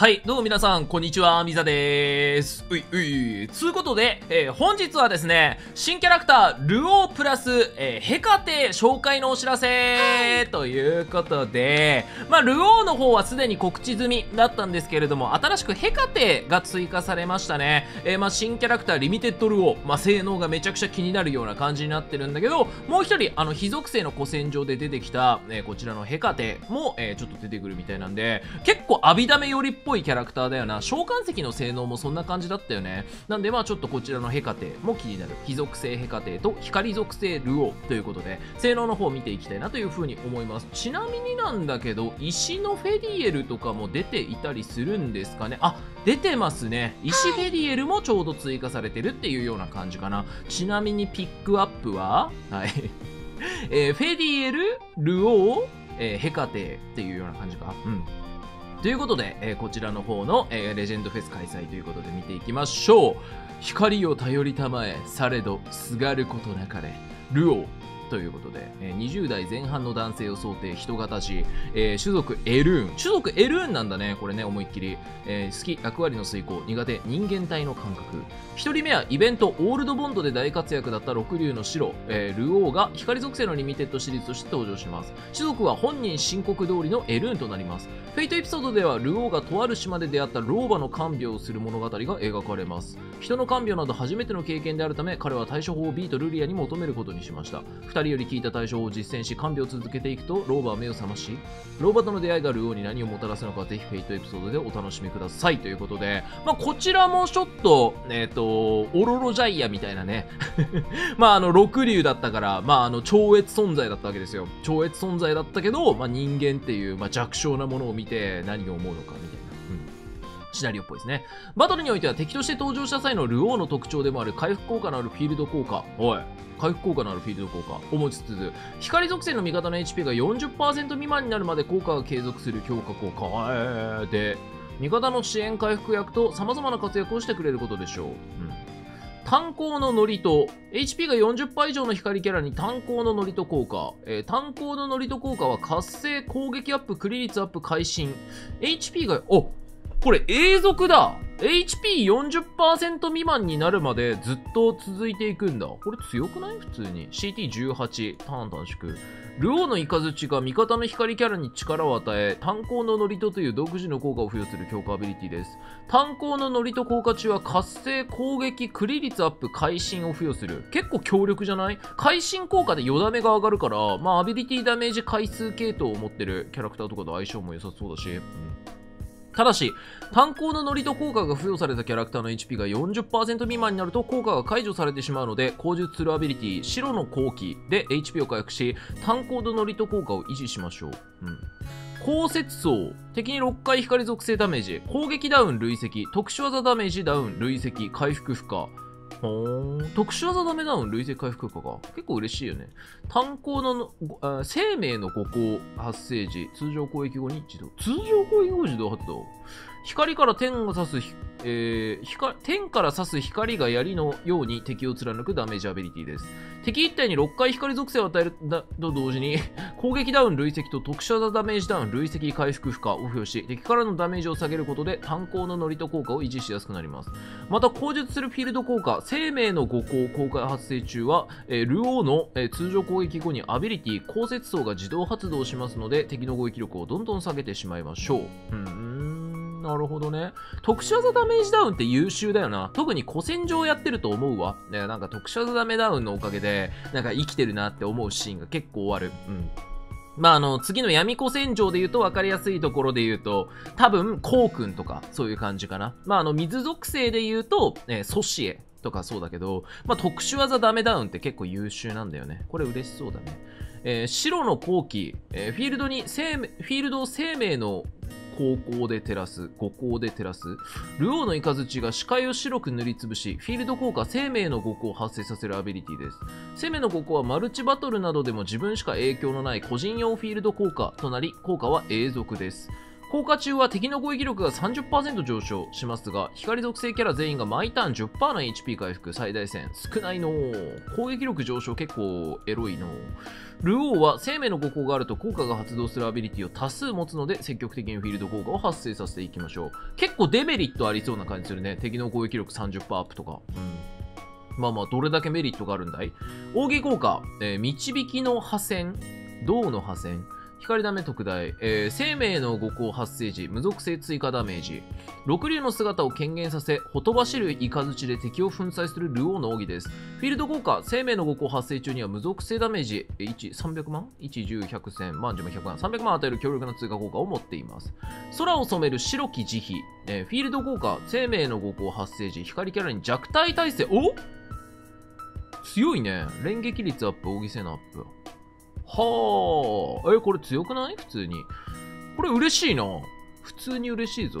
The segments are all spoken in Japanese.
はい、どうも皆さん、こんにちは、みざでーす。ういうい。つうことで、えー、本日はですね、新キャラクター、ルオープラス、えー、ヘカテ紹介のお知らせ、ということで、まあ、ルオーの方はすでに告知済みだったんですけれども、新しくヘカテが追加されましたね。えー、まあ、新キャラクター、リミテッドルオー、まあ、性能がめちゃくちゃ気になるような感じになってるんだけど、もう一人、あの、非属性の古戦場で出てきた、えこちらのヘカテも、えちょっと出てくるみたいなんで、結構、アビダメよりっぽいキャラクターだよな。召喚石の性能もそんな感じだったよね。なんでまあちょっとこちらのヘカテも気になる。非属性ヘカテと光属性ルオということで、性能の方を見ていきたいなというふうに思います。ちなみになんだけど、石のフェディエルとかも出ていたりするんですかね？あ、出てますね。石フェディエルもちょうど追加されてるっていうような感じかな。ちなみにピックアップは、はい。えー、フェディエル、ルオー、えー、ヘカテっていうような感じか。うん。ということで、えー、こちらの方の、えー、レジェンドフェス開催ということで見ていきましょう。光を頼りたまえ、されど、すがることなかれ、ルオー。ということで、えー、20代前半の男性を想定、人形えー、種族エルーン。種族エルーンなんだね、これね、思いっきり。えー、好き、役割の遂行、苦手、人間体の感覚。1人目はイベント、オールドボンドで大活躍だった六竜の白、えー、ルオーが光属性のリミテッドシリーズとして登場します。種族は本人申告通りのエルーンとなります。フェイトエピソードでは、ルオーがとある島で出会った老婆の看病をする物語が描かれます。人の看病など初めての経験であるため、彼は対処法をビィとルリアに求めることにしました。2人より聞いた対処法を実践し、看病を続けていくと、老婆は目を覚まし、老婆との出会いがルオーに何をもたらすのか、ぜひフェイトエピソードでお楽しみください。ということで、まあ、こちらもちょっと、えっ、ー、と、オロロジャイアみたいなね。まあ、あの、六竜だったから、まあ、あの、超越存在だったわけですよ。超越存在だったけど、まあ、人間っていう、まあ、弱小なものを見て何を思うのかみたいな。シナリオっぽいですね。バトルにおいては敵として登場した際のルオーの特徴でもある回復効果のあるフィールド効果。おい。回復効果のあるフィールド効果を持ちつつ、光属性の味方の HP が40%未満になるまで効果が継続する強化効果。で、味方の支援回復役と様々な活躍をしてくれることでしょう。うん。炭鉱のノリと、HP が40%以上の光キャラに炭鉱のノリと効果。えー、炭鉱のノリと効果は活性、攻撃アップ、クリ率アップ、会心。HP が、おこれ永続だ !HP40% 未満になるまでずっと続いていくんだ。これ強くない？普通に。CT18、ターン短縮。ルオーのイカズチが味方の光キャラに力を与え、炭鉱のノリトという独自の効果を付与する強化アビリティです。炭鉱のノリト効果中は活性、攻撃、クリ率アップ、会心を付与する。結構強力じゃない？会心効果で与ダメが上がるから、まあアビリティダメージ回数系統を持ってるキャラクターとかと相性も良さそうだし。うんただし、炭鉱のノリト効果が付与されたキャラクターの HP が40%未満になると効果が解除されてしまうので、後述するアビリティ、白の後期で HP を回復し、炭鉱のノリと効果を維持しましょう。うん。降雪層。敵に6回光属性ダメージ。攻撃ダウン累積。特殊技ダメージダウン累積。回復負荷。ほー。特殊技ダメダウン累積回復効果が。結構嬉しいよね。炭鉱のの生命の五行発生時、通常攻撃後に自動。通常攻撃後自動発動。光から天が刺す、えー、天から刺す光が槍のように敵を貫くダメージアビリティです。敵一体に6回光属性を与えると同時に、攻撃ダウン累積と特殊技ダメージダウン累積回復負荷を付与し、敵からのダメージを下げることで炭鉱のノリと効果を維持しやすくなります。また、口述するフィールド効果、生命の五行公開発生中は、えー、ルオーの、えー、通常攻撃後にアビリティ、降雪層が自動発動しますので、敵の攻撃力をどんどん下げてしまいましょう。うんなるほどね。特殊技ダメージダウンって優秀だよな。特に古戦場やってると思うわ。ね、なんか特殊技ダメダウンのおかげで、なんか生きてるなって思うシーンが結構ある。うん。まあ、あの、次の闇古戦場で言うと分かりやすいところで言うと、多分、コウ君とか、そういう感じかな。まあ、あの、水属性で言うと、えー、ソシエとかそうだけど、まあ、特殊技ダメダウンって結構優秀なんだよね。これ嬉しそうだね。えー、白の後期、えー、フィールドに生命、フィールド生命の高校で照らす、五校で照らす。ルオーのイカズチが視界を白く塗りつぶし、フィールド効果生命の五校を発生させるアビリティです。生命の五校はマルチバトルなどでも自分しか影響のない個人用フィールド効果となり、効果は永続です。効果中は敵の攻撃力が30%上昇しますが、光属性キャラ全員が毎ターン10%の HP 回復、最大戦。少ないの攻撃力上昇結構エロいのルオーは生命の5個があると効果が発動するアビリティを多数持つので、積極的にフィールド効果を発生させていきましょう。結構デメリットありそうな感じするね。敵の攻撃力30%アップとか。うん。まあまあ、どれだけメリットがあるんだい？奥義効果、えー導きの破線、銅の破線、光ダメ特大、えー生命の五行発生時、無属性追加ダメージ。六竜の姿を権限させ、ほとばしるイカズチで敵を粉砕するルオの奥義です。フィールド効果、生命の五行発生中には無属性ダメージ、え1、300万 ?1、10、100、1000、万、10万、100万、300万与える強力な追加効果を持っています。空を染める白き慈悲、えーフィールド効果、生命の五行発生時、光キャラに弱体耐性、お強いね。連撃率アップ、奥義性のアップ。はあ。え、これ強くない？普通に。これ嬉しいな。普通に嬉しいぞ。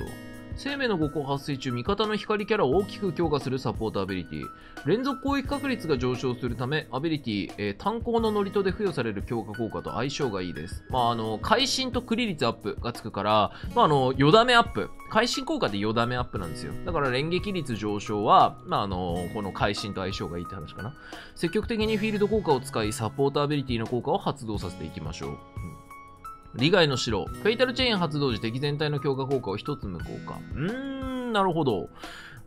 生命の五行発生中、味方の光キャラを大きく強化するサポートアビリティ。連続攻撃確率が上昇するため、アビリティ、えー炭鉱のノリとで付与される強化効果と相性がいいです。まあ、あの、会心とクリ率アップがつくから、まあ、あの、よだめアップ。会心効果でよだめアップなんですよ。だから連撃率上昇は、まあ、あの、この会心と相性がいいって話かな。積極的にフィールド効果を使い、サポートアビリティの効果を発動させていきましょう。うん利害の城。フェイタルチェーン発動時敵全体の強化効果を一つ無効化。うーん、なるほど。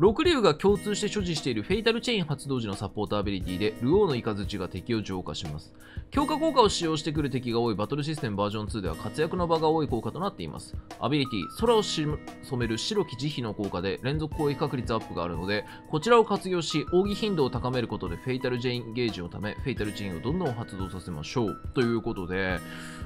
六竜が共通して所持しているフェイタルチェーン発動時のサポートアビリティで、ルオーのイカズチが敵を浄化します。強化効果を使用してくる敵が多いバトルシステムバージョン2では活躍の場が多い効果となっています。アビリティ、空を染める白き慈悲の効果で連続攻撃確率アップがあるので、こちらを活用し、奥義頻度を高めることでフェイタルチェーンゲージのため、フェイタルチェーンをどんどん発動させましょう。ということで、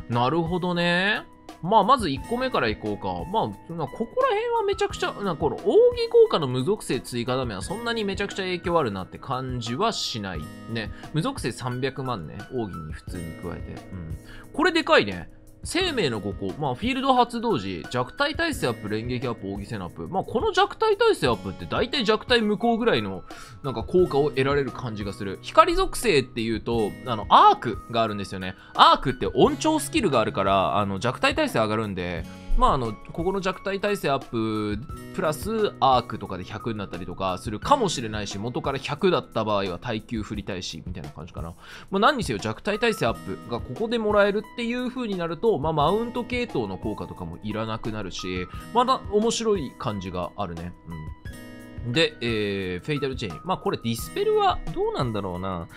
なるほどね。まあ、まず1個目からいこうか。まあ、ここら辺はめちゃくちゃ、なこの扇効果の無属性追加ダメはそんなにめちゃくちゃ影響あるなって感じはしない。ね。無属性300万ね。扇に普通に加えて。うん。これでかいね。生命の5個。まあ、フィールド発動時、弱体耐性アップ、連撃アップ、奥義性のアップ。まあ、この弱体耐性アップって大体弱体無効ぐらいの、なんか効果を得られる感じがする。光属性っていうと、あの、アークがあるんですよね。アークって音調スキルがあるから、あの、弱体耐性上がるんで、まあ、あの、ここの弱体耐性アップ、プラスアークとかで100になったりとかするかもしれないし、元から100だった場合は耐久振りたいし、みたいな感じかな。まあ、何にせよ弱体耐性アップがここでもらえるっていう風になると、まあ、マウント系統の効果とかもいらなくなるし、まだ面白い感じがあるね。うん。で、えー、フェイタルチェイン。まあこれディスペルはどうなんだろうな。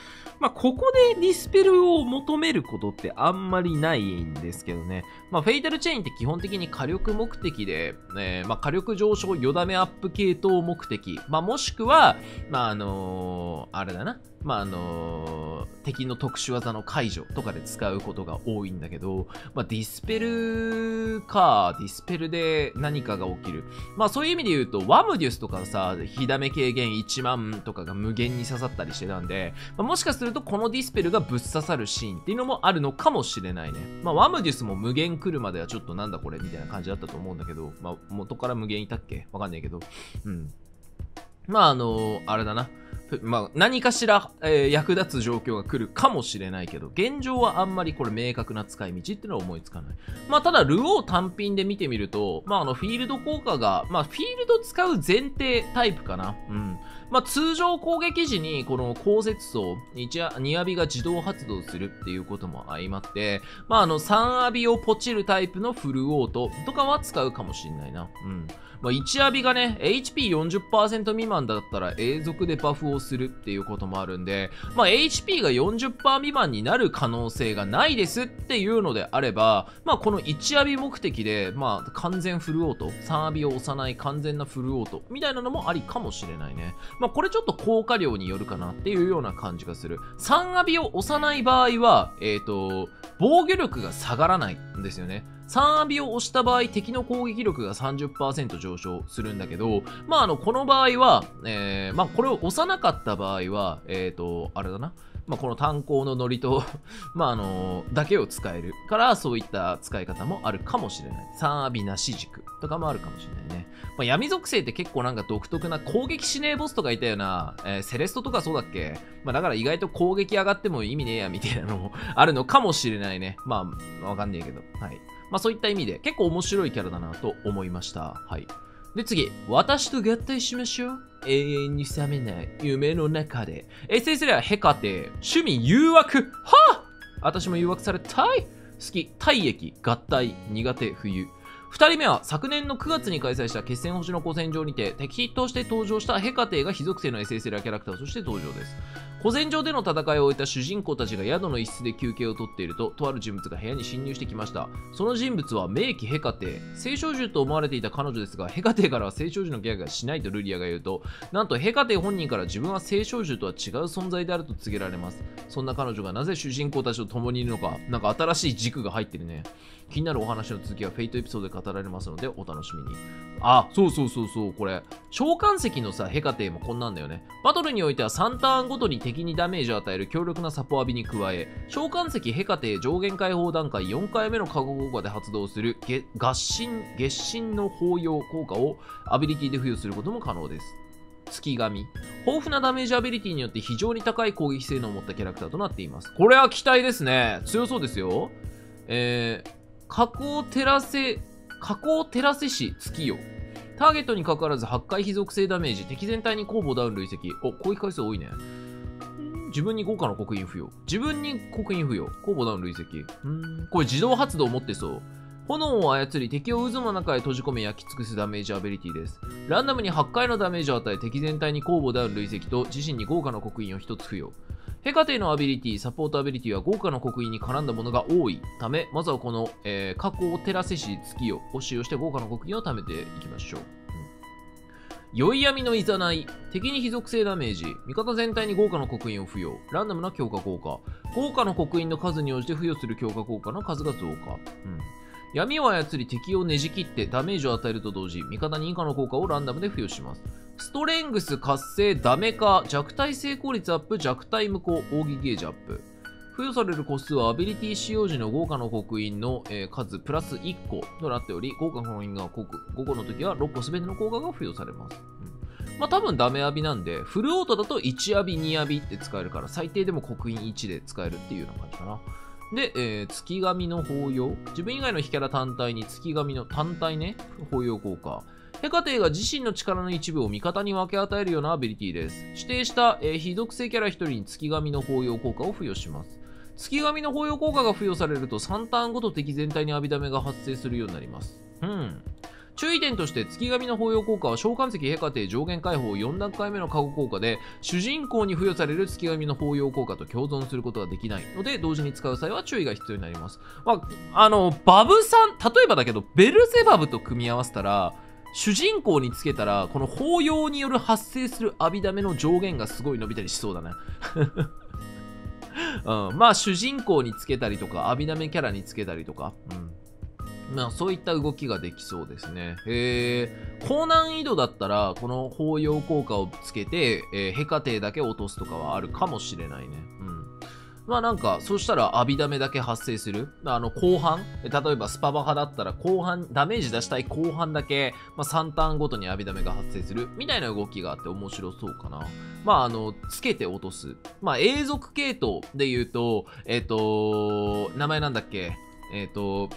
まあここでディスペルを求めることってあんまりないんですけどね。まあフェイタルチェインって基本的に火力目的で、えーまあ火力上昇、よだめアップ系統目的。まあもしくは、まああのーあれだな。まああの敵の特殊技の解除とかで使うことが多いんだけど、まあディスペルか、ディスペルで何かが起きる。まあそういう意味で言うと、ワムデュスとかさ、火ダメ軽減1万とかが無限に刺さったりしてたんで、まあ、もしかするとこのディスペルがぶっ刺さるシーンっていうのもあるのかもしれないね。まあワムデュスも無限来るまではちょっとなんだこれみたいな感じだったと思うんだけど、まあ元から無限いたっけ？わかんないけど。うん。まああのあれだな。まあ、何かしら、えー役立つ状況が来るかもしれないけど、現状はあんまりこれ明確な使い道っていうのは思いつかない。まあ、ただ、ルオー単品で見てみると、まあ、あの、フィールド効果が、まあ、フィールド使う前提タイプかな。うん。まあ、通常攻撃時に、この降雪層、2アビが自動発動するっていうことも相まって、まあ、あの、3アビをポチるタイプのフルオートとかは使うかもしれないな。うん。まあ、1アビがね、HP40% 未満だったら永続でバフをするっていうこともあるんで、まあ、HP が40%未満になる可能性がないですっていうのであれば、まあ、この1アビ目的で、まあ、完全フルオート、3アビを押さない完全なフルオートみたいなのもありかもしれないね。まあ、これちょっと効果量によるかなっていうような感じがする。3アビを押さない場合は、えっ、と、防御力が下がらないんですよね。3アビを押した場合、敵の攻撃力が30%上昇するんだけど、まあ、あの、この場合は、えー、まあ、これを押さなかった場合は、えっ、と、あれだな。まあ、この炭鉱のノリと まあ、あのだけを使えるから、そういった使い方もあるかもしれない。3アビなし軸とかもあるかもしれないね。まあ、闇属性って結構なんか独特な攻撃しねえボスとかいたよな。えー、セレストとかそうだっけ？まあ、だから意外と攻撃上がっても意味ねえやみたいなのもあるのかもしれないね。まあ、わかんねえけど。はい。まあ、そういった意味で結構面白いキャラだなと思いました。はい。で次、私と合体しましょう。永遠に覚めない夢の中で。SS はヘカテ、趣味誘惑。はあ私も誘惑されたい。好き、体液、合体、苦手、冬。2人目は昨年の9月に開催した決戦星の古戦場にて敵として登場したヘカテイが非属性の SSL キャラクターとして登場です。古戦場での戦いを終えた主人公たちが宿の一室で休憩をとっていると、とある人物が部屋に侵入してきました。その人物は名機ヘカテイ。聖少女と思われていた彼女ですが、ヘカテからは聖少女のギャグがしないとルリアが言うと、なんとヘカテ本人から自分は聖少女とは違う存在であると告げられます。そんな彼女がなぜ主人公たちと共にいるのか、なんか新しい軸が入ってるね。気になるお話の続きはフェイトエピソードで語られますのでお楽しみに。あ、そうそうそうそう、これ。召喚石のさ、ヘカテもこんなんだよね。バトルにおいては3ターンごとに敵にダメージを与える強力なサポアビに加え、召喚石ヘカテ上限解放段階4回目の過護効果で発動する合心、月心の包容効果をアビリティで付与することも可能です。月神。豊富なダメージアビリティによって非常に高い攻撃性能を持ったキャラクターとなっています。これは期待ですね。強そうですよ。えー、加工照らせ、加工照らせし月よ。ターゲットにかかわらず8回非属性ダメージ、敵全体に攻防ダウン累積。お、攻撃回数多いね。自分に業火の刻印付与。自分に刻印付与。攻防ダウン累積。うん。これ自動発動を持ってそう。炎を操り敵を渦の中へ閉じ込め焼き尽くすダメージアビリティです。ランダムに8回のダメージを与え敵全体に攻防ダウン累積と自身に業火の刻印を1つ付与。ヘカテのアビリティ、サポートアビリティは業火の刻印に絡んだものが多いため、まずはこの、えー、加工照らせし月をを使用して業火の刻印を貯めていきましょう。酔い闇のいざない。敵に非属性ダメージ。味方全体に豪華な刻印を付与。ランダムな強化効果。豪華な刻印の数に応じて付与する強化効果の数が増加。うん。闇を操り敵をねじ切ってダメージを与えると同時、味方に以下の効果をランダムで付与します。ストレングス活性ダメ化弱体成功率アップ弱体無効奥義ゲージアップ付与される個数はアビリティ使用時の豪華の刻印の、えー、数プラス1個となっており豪華の刻印が5個の時は6個全ての効果が付与されます、うん、まあ多分ダメアビなんでフルオートだと1アビ2アビって使えるから最低でも刻印1で使えるっていうような感じかなで、えー、月神の法要。自分以外のキャラ単体に月神の単体ね、法要効果。ヘカテイが自身の力の一部を味方に分け与えるようなアビリティです。指定した、えー、非属性キャラ1人に月神の包容効果を付与します。月神の包容効果が付与されると3ターンごと敵全体に浴びダメが発生するようになります。うん。注意点として月神の包容効果は召喚石ヘカテ上限解放4段階目の過去効果で主人公に付与される月神の包容効果と共存することができないので同時に使う際は注意が必要になります。まあ、あの、バブさん、例えばだけどベルゼバブと組み合わせたら主人公につけたらこの法要による発生する阿ビダメの上限がすごい伸びたりしそうだねうん、まあ主人公につけたりとかアビナメキャラにつけたりとか、うん、まあそういった動きができそうですね。へえ、高難易度だったらこの法要効果をつけて、えー、ヘカテだけ落とすとかはあるかもしれないね。うん。まあなんか、そしたら、浴びダメだけ発生する。あの、後半、例えばスパバ派だったら、後半、ダメージ出したい後半だけ、まあ3ターンごとに浴びダメが発生する。みたいな動きがあって面白そうかな。まああの、つけて落とす。まあ永続系統で言うと、えっ、ー、と、名前なんだっけ？えっ、ー、と、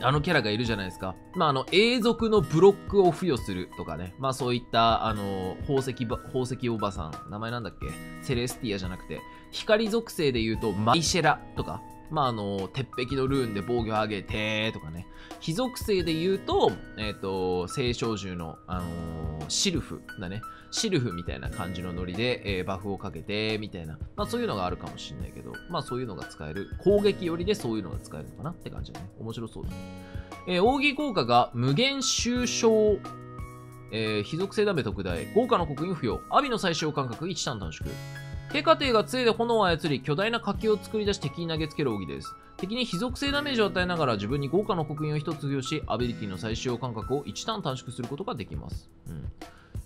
あのキャラがいるじゃないですか。まあ、あの、永続のブロックを付与するとかね。まあ、そういった、あの、宝石ば、宝石おばさん。名前なんだっけ？セレスティアじゃなくて、光属性で言うと、マイシェラとか。まあ、あの、鉄壁のルーンで防御上げて、とかね。非属性で言うと、えっ、ー、と、青少獣の、あのー、シルフだね。シルフみたいな感じのノリで、えー、バフをかけて、みたいな。まあそういうのがあるかもしれないけど、まあそういうのが使える。攻撃よりでそういうのが使えるのかなって感じだね。面白そうだね。えー、奥義効果が無限収縮。えー、非属性ダメ特大。豪華の刻印不要。アビの最小間隔1ターン短縮。低過程が杖で炎を操り、巨大な火球を作り出し敵に投げつける奥義です。敵に非属性ダメージを与えながら自分に豪華の刻印を1つ付与し、アビリティの最小間隔を1ターン短縮することができます。うん。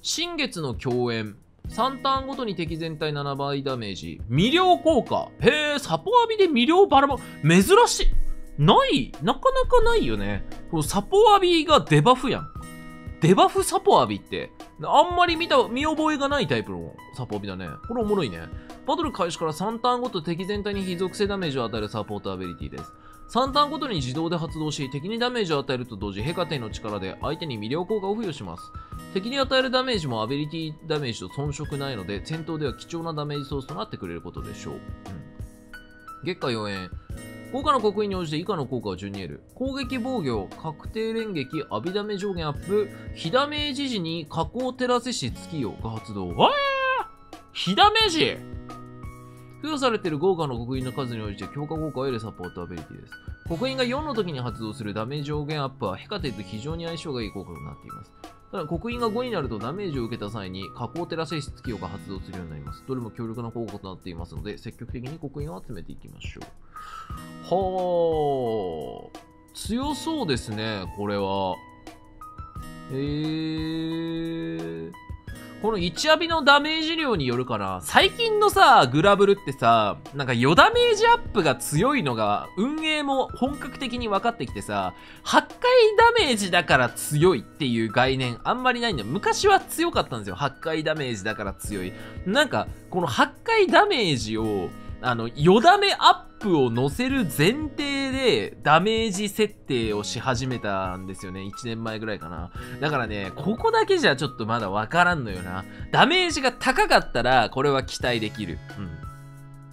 新月の共演。3ターンごとに敵全体7倍ダメージ。魅了効果。へえ、サポ浴びで魅了バラバ珍しい。ないなかなかないよね。このサポ浴びがデバフやん。デバフサポ浴びって、あんまり見た、見覚えがないタイプのサポ浴びだね。これおもろいね。バトル開始から3ターンごと敵全体に非属性ダメージを与えるサポートアビリティです。3ターンごとに自動で発動し、敵にダメージを与えると同時、ヘカテの力で相手に魅了効果を付与します。敵に与えるダメージもアビリティダメージと遜色ないので、戦闘では貴重なダメージソースとなってくれることでしょう。うん、月下4円。効果の刻印に応じて以下の効果を順に得る。攻撃防御、確定連撃、アビダメ上限アップ、火ダメージ時に加工照らせし月夜が発動。わー火ダメージ付与されている豪華の刻印の数に応じて強化効果を得るサポートアビリティです。刻印が4の時に発動するダメージ上限アップはヘカテと非常に相性がいい効果となっています。ただ、刻印が5になるとダメージを受けた際に加工照らせし月夜が発動するようになります。どれも強力な効果となっていますので、積極的に刻印を集めていきましょう。はあ、強そうですね、これは。へえー。この1アビのダメージ量によるかな。最近のさ、グラブルってさ、なんか余ダメージアップが強いのが、運営も本格的に分かってきてさ、8回ダメージだから強いっていう概念あんまりないんだよ。昔は強かったんですよ。8回ダメージだから強い。なんか、この8回ダメージを、あの、よだめアッププを乗せる前提でダメージ設定をし始めたんですよね。1年前ぐらいかな。だからね、ここだけじゃちょっとまだわからんのよな。ダメージが高かったら、これは期待できる。うん。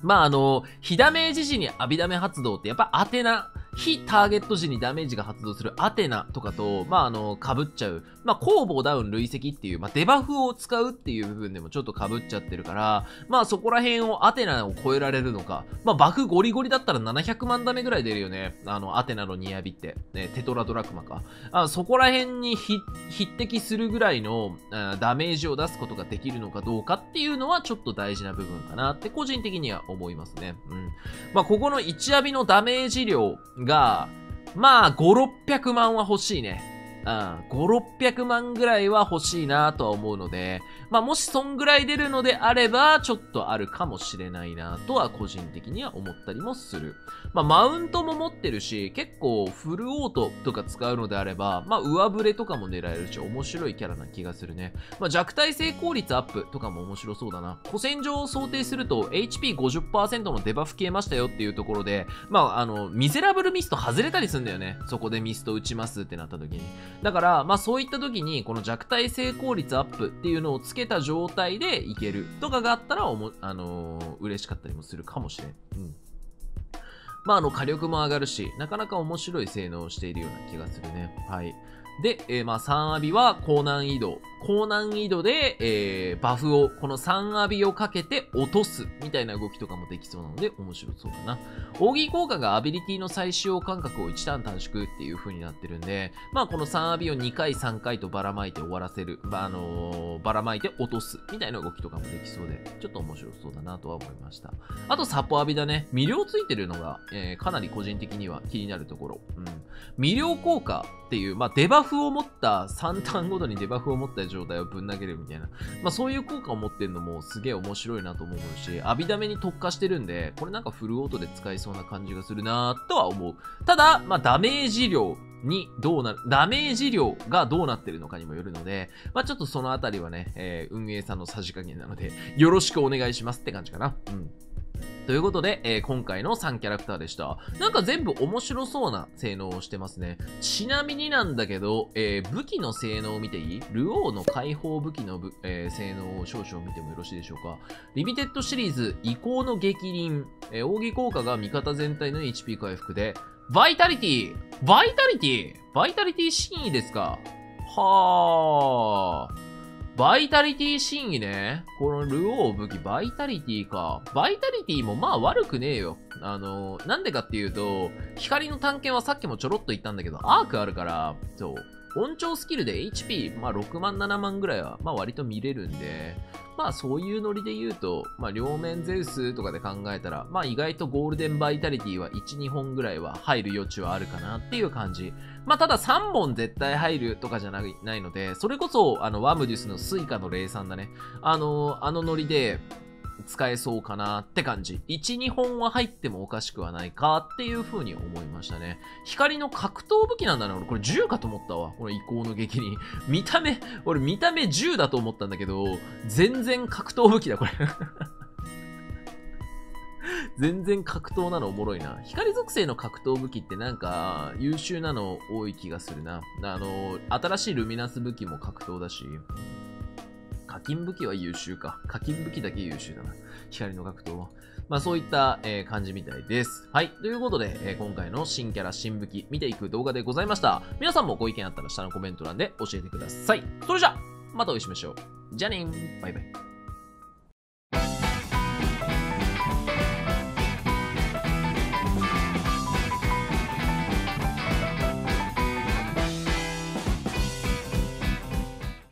まあ、あの、火ダメージ時に浴びダメ発動ってやっぱアテナ非ターゲット時にダメージが発動するアテナとかと、まあ、あの、被っちゃう。まあ、攻防ダウン累積っていう、まあ、デバフを使うっていう部分でもちょっと被っちゃってるから、まあ、そこら辺をアテナを超えられるのか。まあ、バフゴリゴリだったら700万ダメぐらい出るよね。あの、アテナのニアビって。ね、テトラドラクマか。あそこら辺に匹敵するぐらいのダメージを出すことができるのかどうかっていうのはちょっと大事な部分かなって個人的には思いますね。うん。まあ、ここの1アビのダメージ量が、まあ、5、600万は欲しいね。うん、5、600万ぐらいは欲しいなとは思うので、まあもしそんぐらい出るのであれば、ちょっとあるかもしれないなとは個人的には思ったりもする。まあマウントも持ってるし、結構フルオートとか使うのであれば、まあ上振れとかも狙えるし、面白いキャラな気がするね。まあ弱体成功率アップとかも面白そうだな。古戦場を想定すると HP50% のデバフ消えましたよっていうところで、まああの、ミゼラブルミスト外れたりすんだよね。そこでミスト打ちますってなった時に。だから、まあそういった時に、この弱体成功率アップっていうのをつけた状態でいけるとかがあったらおも、あのー、嬉しかったりもするかもしれん。うん。まあ、あの、火力も上がるし、なかなか面白い性能をしているような気がするね。はい。で、えー、まあ、3アビは高難易度。高難易度で、えー、バフを、この3アビをかけて落とす、みたいな動きとかもできそうなので、面白そうだな。扇効果がアビリティの再使用間隔を1ターン短縮っていう風になってるんで、まあ、この3アビを2回3回とばらまいて終わらせる、ば、あのー、ばらまいて落とす、みたいな動きとかもできそうで、ちょっと面白そうだなとは思いました。あと、サポアビだね。魅了ついてるのが、えー、かなり個人的には気になるところ。うん。魅了効果っていう、まあ、デバフを持った、3ターンごとにデバフを持った状態をぶん投げるみたいな。まあ、そういう効果を持ってるのもすげえ面白いなと思うし、アビダメに特化してるんで、これなんかフルオートで使えそうな感じがするなとは思う。ただ、まあ、ダメージ量にどうなる、ダメージ量がどうなってるのかにもよるので、まあ、ちょっとそのあたりはね、えー、運営さんのさじ加減なので、よろしくお願いしますって感じかな。うん。ということで、えー、今回の3キャラクターでした。なんか全部面白そうな性能をしてますね。ちなみになんだけど、えー、武器の性能を見ていい？ルオーの解放武器のえー、性能を少々見てもよろしいでしょうか？リミテッドシリーズ、移行の激鱗、えー、奥義効果が味方全体の HP 回復で、バイタリティバイタリティバイタリティ真意ですか？はー。バイタリティ審議ね。このルオー武器、バイタリティか。バイタリティもまあ悪くねえよ。あの、なんでかっていうと、光の探検はさっきもちょろっと言ったんだけど、アークあるから、そう。音調スキルで HP、まあ6万7万ぐらいは、まあ割と見れるんで、まあそういうノリで言うと、まあ両面ゼウスとかで考えたら、まあ意外とゴールデンバイタリティは1、2本ぐらいは入る余地はあるかなっていう感じ。まあただ3本絶対入るとかじゃないないので、それこそあのワムデュスのスイカの霊散だね。あの、あのノリで、使えそうかなって感じ。1、2本は入ってもおかしくはないかっていう風に思いましたね。光の格闘武器なんだね。俺これ銃かと思ったわ。この移行の劇に。見た目、俺見た目銃だと思ったんだけど、全然格闘武器だ、これ。全然格闘なのおもろいな。光属性の格闘武器ってなんか優秀なの多い気がするな。あの、新しいルミナス武器も格闘だし。課金武器は優秀か。課金武器だけ優秀だな。光の格闘は。まあそういった、えー、感じみたいです。はい。ということで、えー、今回の新キャラ、新武器、見ていく動画でございました。皆さんもご意見あったら下のコメント欄で教えてください。それじゃ、またお会いしましょう。じゃあねー。バイバイ。